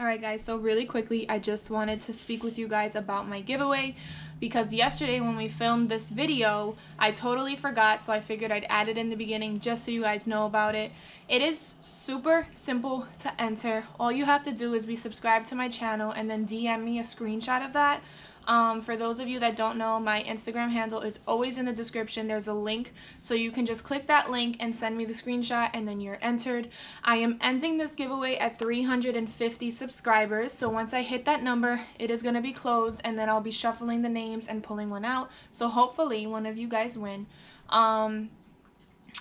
Alright guys, so really quickly, I just wanted to speak with you guys about my giveaway because yesterday when we filmed this video, I totally forgot, so I figured I'd add it in the beginning just so you guys know about it. It is super simple to enter. All you have to do is be subscribed to my channel and then DM me a screenshot of that. Um, for those of you that don't know, my Instagram handle is always in the description. There's a link, so you can just click that link and send me the screenshot, and then you're entered. I am ending this giveaway at 350 subscribers, so once I hit that number, it is going to be closed, and then I'll be shuffling the names and pulling one out. So hopefully, one of you guys win. Um,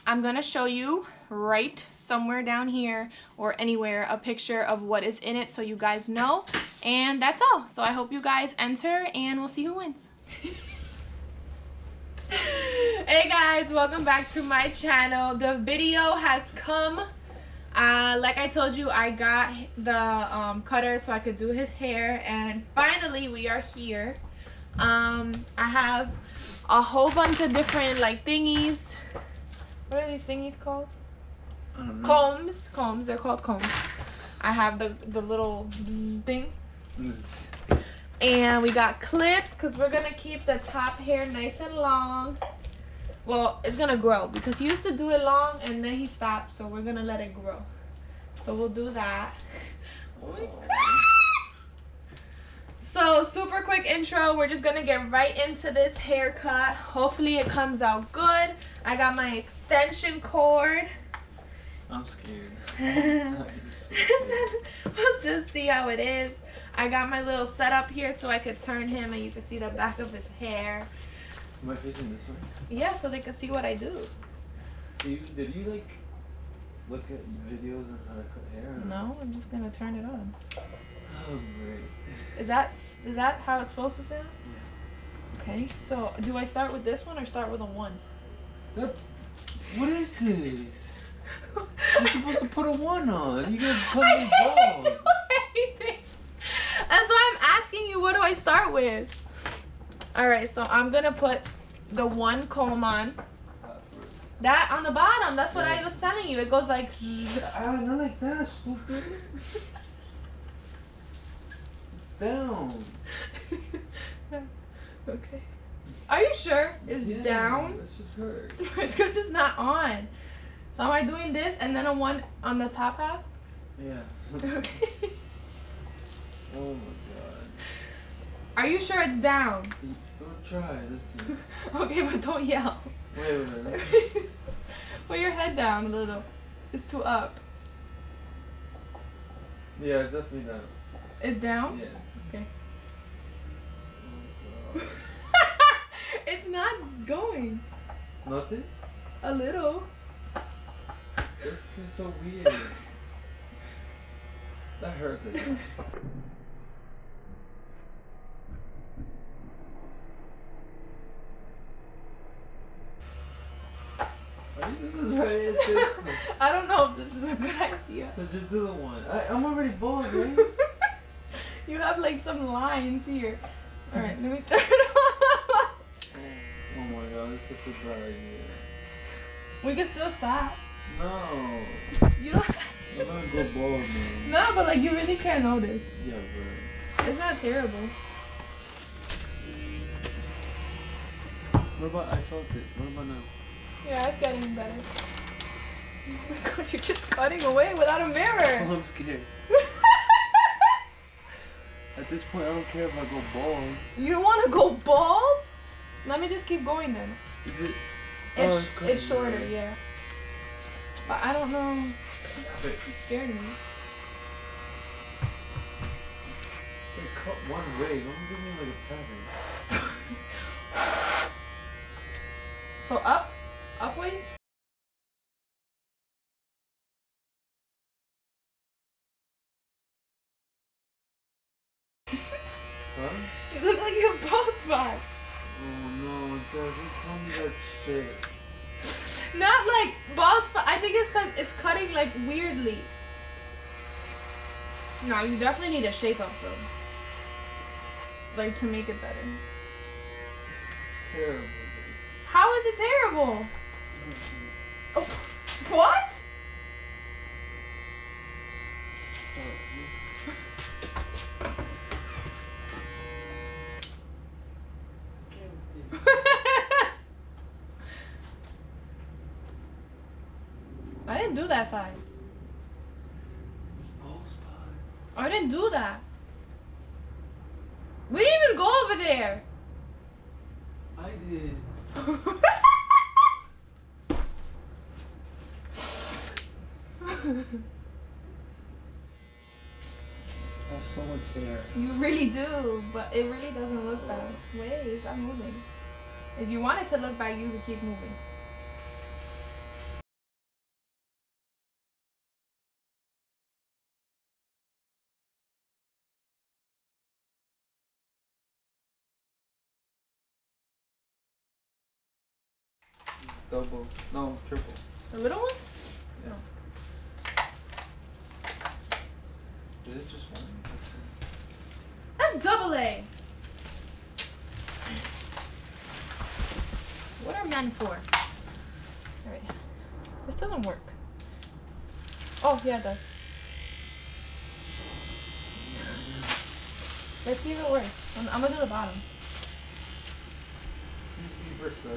I'm going to show you right somewhere down here or anywhere a picture of what is in it so you guys know. And that's all. So I hope you guys enter and we'll see who wins. hey guys, welcome back to my channel. The video has come. Uh, like I told you, I got the um, cutter so I could do his hair and finally we are here. Um, I have a whole bunch of different like thingies. What are these thingies called? Mm-hmm. Combs. Combs. They're called combs. I have the, the little thing. And we got clips because we're going to keep the top hair nice and long. Well, it's going to grow because he used to do it long and then he stopped. So we're going to let it grow. So we'll do that. Oh my oh. God. So super quick intro. We're just going to get right into this haircut. Hopefully it comes out good. I got my extension cord. I'm scared. we'll just see how it is. I got my little setup here so I could turn him and you can see the back of his hair. Am I facing this way? Yeah, so they can see what I do. Do you, did you like look at videos on how to cut hair? No, I'm just gonna turn it on. Oh great. Is that is that how it's supposed to sound? Yeah. Okay, so do I start with this one or start with a one? That. What is this? You're supposed to put a one on. You gotta cut I didn't do anything. That's why I'm asking you. What do I start with? All right, so I'm gonna put the one comb on. That on the bottom. That's what I was telling you. It goes like. Ah, not like that, stupid. It's down. okay. Are you sure? It's Yeah, down. That should hurt. it's because it's not on. So am I doing this and then a one on the top half? Yeah. Okay. oh my god. Are you sure it's down? Don't try. Let's see. Okay, but don't yell. Wait, wait, wait. Put your head down a little. It's too up. Yeah, it's definitely not. It's down? Yeah. Okay. Oh, God. it's not going. Nothing? A little. This feels so weird. That hurts. I think. Are you doing this right? It's just- I don't know if this is a good idea. So just do the one. I, I'm already bald, right? you have like some lines here. Alright, let me turn it off. Oh my god, it's such a bad idea. We can still stop. No. You don't I'm gonna go bald, man. No, but like you really can't notice. Yeah, bro. It's not terrible. What about I felt it? What about now? Yeah, it's getting better. Oh my god, you're just cutting away without a mirror. Oh, I'm scared. At this point, I don't care if I go bald. You want to go bald? Let me just keep going then. Is it? It's, Oh, it's, cutting, shorter, right. yeah. But I don't know. It scared me. just cut one way. Don't give me like a pattern. So up? Upways? Huh? You look like you have bald spots. Oh no, Dad, don't tell me that shit. Not like bald spot. I think it's because it's cutting like weirdly. No, you definitely need a shape up though. Like to make it better. It's terrible. How is it terrible? Mm-hmm. Oh, what? Oh, that side. I didn't do that. We didn't even go over there. I did. I have so much hair. you really do, but it really doesn't look bad. Wait, stop moving. If you want it to look bad, you could keep moving. Double. No, triple. The little ones? Yeah. Is it just one? That's double A. What are men for? Alright. This doesn't work. Oh, yeah, it does. Let's see if it works. I'm, I'm gonna do the bottom.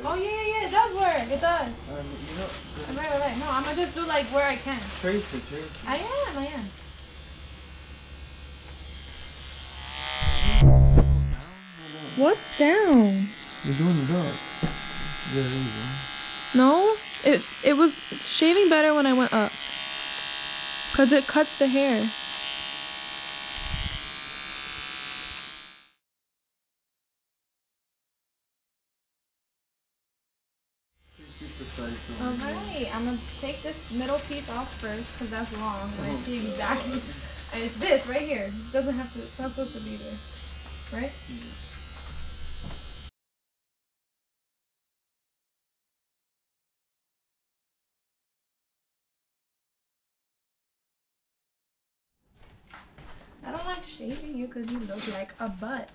Oh, yeah, yeah, yeah, it does work. It does. Um, you know, Right, right, right. No, I'm gonna just do like where I can. trace it, trace it. I am, I am. What's down? You're doing the dog. Yeah, there you go. No, it it was shaving better when I went up. Cause it cuts the hair. Please be precise though. Alright, I'm gonna take this middle piece off first, cause that's long, and I see exactly. And it's this right here. It doesn't have to. It's not supposed to be there, right? I don't like shaving you because you look like a butt.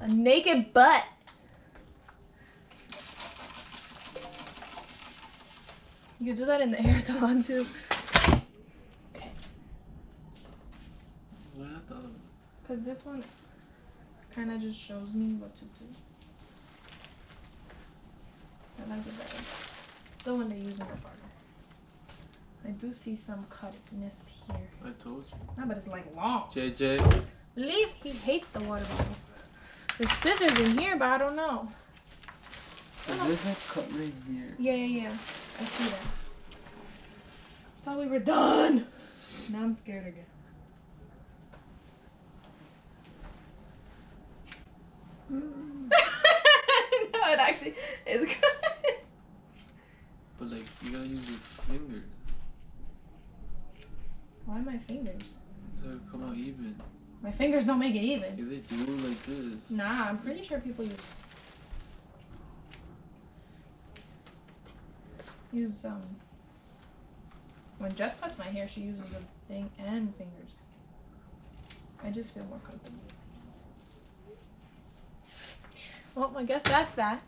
A naked butt. You can do that in the hair salon too. Why not the other one? Because this one kind of just shows me what to do. I like it better. It's the one they use in the barber. I do see some cutness here. I told you. No, but it's like long. JJ. Leave. He hates the water bottle. There's scissors in here, but I don't know. So there's a cut right here. Yeah, yeah, yeah. I see that. Thought we were done. Now I'm scared again. no, it actually is good. But like, you gotta use your fingers. Why my fingers? So it come out even. My fingers don't make it even. If they do like this. Nah, I'm pretty sure people use use um when Jess cuts my hair she uses a thing and fingers. I just feel more comfortable. Well, I guess that's that.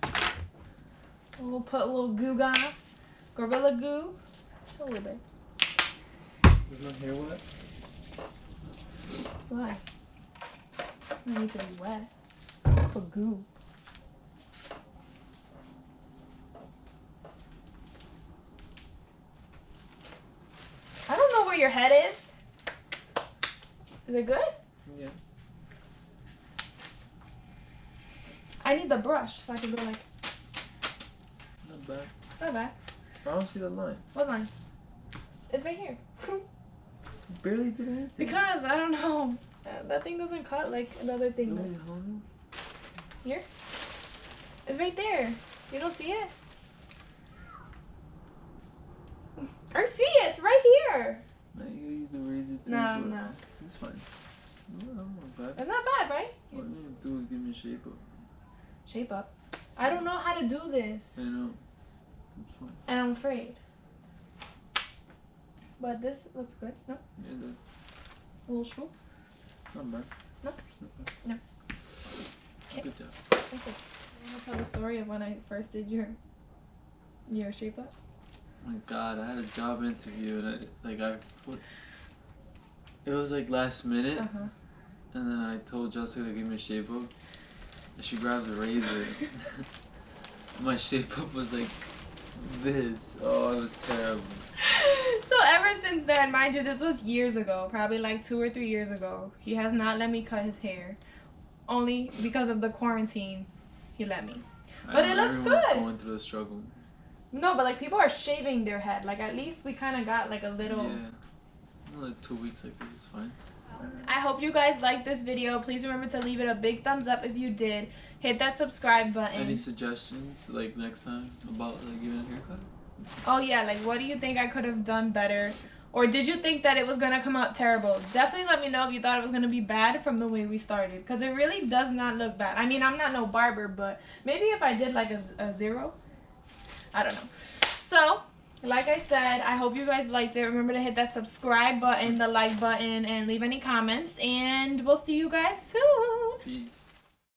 We'll put a little goo on. Gorilla goo. Just a little bit. Is my hair wet? Why? I need to be wet. For goo. I don't know where your head is. Is it good? Yeah. I need the brush so I can go like, Not bad. not bad. I don't see the line. What line? It's right here. Barely did anything. Because I don't know. That thing doesn't cut like another thing. Really? Here? It's right there. You don't see it? I see it. It's right here. Now you use the razor. No, but no. It's fine. No, not bad. It's not bad, right? All you need to do is give me a shape up. Shape up. I don't know how to do this. I know. It's fine. And I'm afraid. But this looks good. No? Yeah, that, A little swoop. not bad. No? Not bad. No. Okay. Good job. Thank you. I'm gonna tell the story of when I first did your your shape up. My God, I had a job interview and I like I put. It was like last minute, Uh huh. and then I told Jessica to give me a shape up, and she grabs a razor. My shape up was like this. Oh, it was terrible. So ever since then, mind you, this was years ago, probably like two or three years ago. He has not let me cut his hair, only because of the quarantine. He let me. But it looks good. going through a struggle. No, but like people are shaving their head. Like at least we kind of got like a little. Yeah. Like two weeks like this is fine. I hope you guys liked this video. Please remember to leave it a big thumbs up if you did. Hit that subscribe button. Any suggestions like next time about like giving a haircut? Oh yeah, like what do you think I could have done better? Or did you think that it was gonna come out terrible? Definitely let me know if you thought it was gonna be bad from the way we started, because it really does not look bad. I mean, I'm not no barber, but maybe if I did like a, a zero, I don't know. So, like I said, I hope you guys liked it. Remember to hit that subscribe button, the like button, and leave any comments. And we'll see you guys soon. Peace.